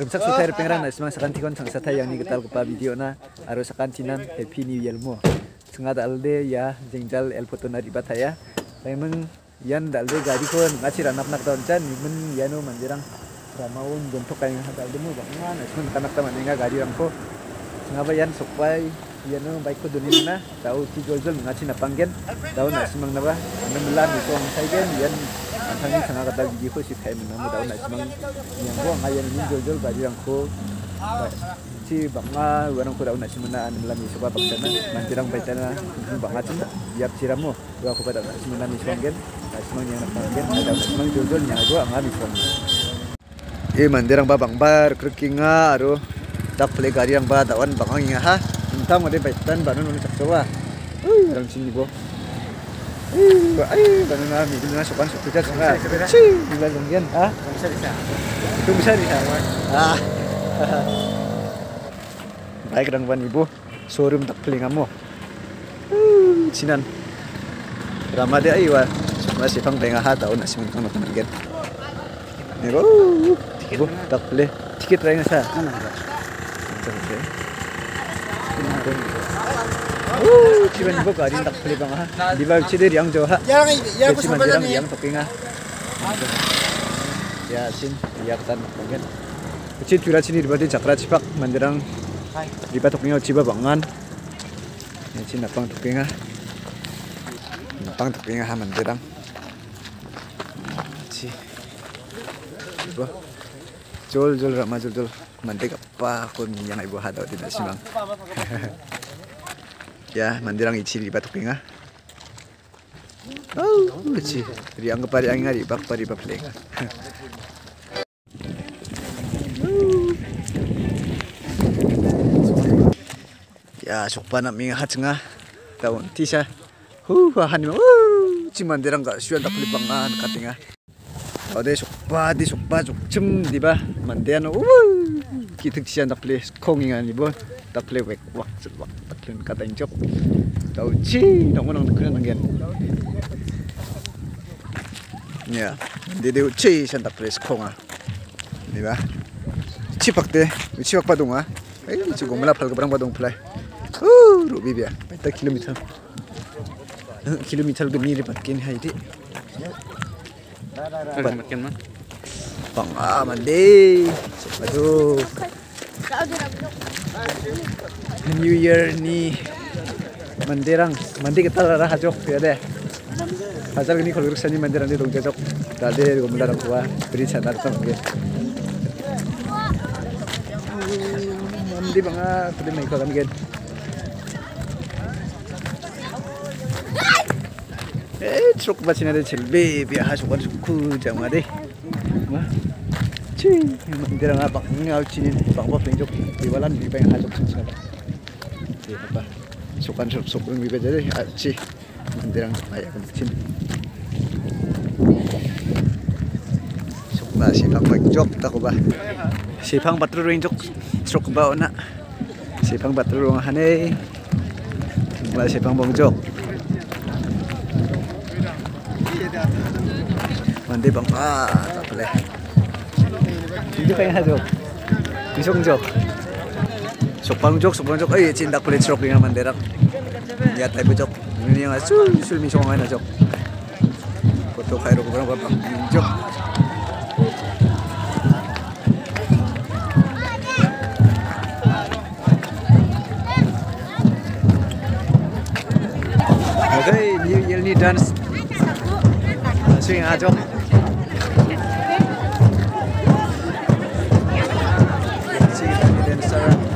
rumsak sutai pengrang na semang sakan tikon sang satai yang ni kupa video na aro sakan tinan happy new year mo. Sengat alde ya jengjal el foto na ribat ya. Memang yan dalde gari ko ngaci ranap nak tahun can men yano mandirang ramaun gontok kayak dalde mo bangan semang kanak taman nga gari rangko sengapa yan sokpai yano baik ko dunin na tahu ti jol jol ngaci na panggen tahu na semang naba memelan itu ang saigen yan antangin sanga kata video ko si kai menamu tahu na semang yang ko ngayan ni jol jol gari rangko si banga warang ko daw na simuna an melam iso pa pagsana mantirang baitana banga cin yap siramu wa ko pada na simuna ni swanggen na simang yang napanggen ada simang jol jol nya go ang ami swang e mandirang ba bangbar krekinga aro tak play gari yang ba inga ha. Entah mo de baitan banon ni saksawa uy orang sini bo Na sopan sukuja sanga. Ci, bila zonggen, ha? Bisa bisa. Itu bisa bisa. Ah. Baik ban ibu, showroom tak pelingamu. Hmm, sinan. Rama dia iwa. Semua si pang tengah hat tahu nasi mentang mentang gen. Nih, oh, ibu tak pelih. Tiket lain sa. Mana? Oh, ciban ibu kari tak pelih bang ha. Di bawah ciri yang jauh ha. Yang yang Keci mandirang yang topinga. Ya sin, ya tan pengen. Keci cura sini di bawah cakra cipak mandirang di bawah topinga ciba bangan. Ya sin napang topinga. Napang topinga ha mandirang. Ci. Ibu. Jol jol rama jol. Mantik apa kun yang ibu hadau tidak simang. Ya mandirang ichi di bawah topinga. Oh, lucu. Riang kepari angin hari bak pari bak leng. Ya, sok pa na minga hatsenga. Tahun tisa. Hu, hani mo. Ciman dirang ka suyan tak pelipangan katinga. Ode sok pa di sok pa sok cem di ba. Mandian uh. Kita tisian tak peli kongingan ibu. Wek wak wak tak peli kata injok. Tahu ci, nong nong kena nanggen. Ya, dia dia uci santa pres konga. Di ba? Cipak deh, cipak padung ah. Eh, cukup melap hal keberang padung play. Uh, rubi biar, beta kilometer. Kilometer gini di patkin hai di. Bang ah mandi. Aduh. New Year ni mandirang mandi kita lara hajok ya deh. Hajar gini kalau sani mandirang di dong jajok. Tadi gomlarang kuah beri sadar tuh mungkin. Mandi banga tadi mai kalau mungkin. Eh, truk bacina deh celbe biar hasukan suku jangan deh. Cing mandirang apa ngau cini bang apa penjok di walan di pengen hajok sini sekarang. Iya apa? Sukan sup sup yang bisa jadi aci mandirang ayah kecil. Sukma si pang penjok tak ba? Si pang patro penjok truk ba ona? Si pang patro ngahane. Sukma si pang penjok. Mandi bang ah tak boleh. Hajok. Isong jok. Sopang jok, sopang jok. Ay, cindak kulit stroke yang manderak. Ya tayo jok. Ini yang asul, sul misong nga na jok. Foto kayo ko parang papang jok. Okay, New Year ni dance. Swing aja. sir.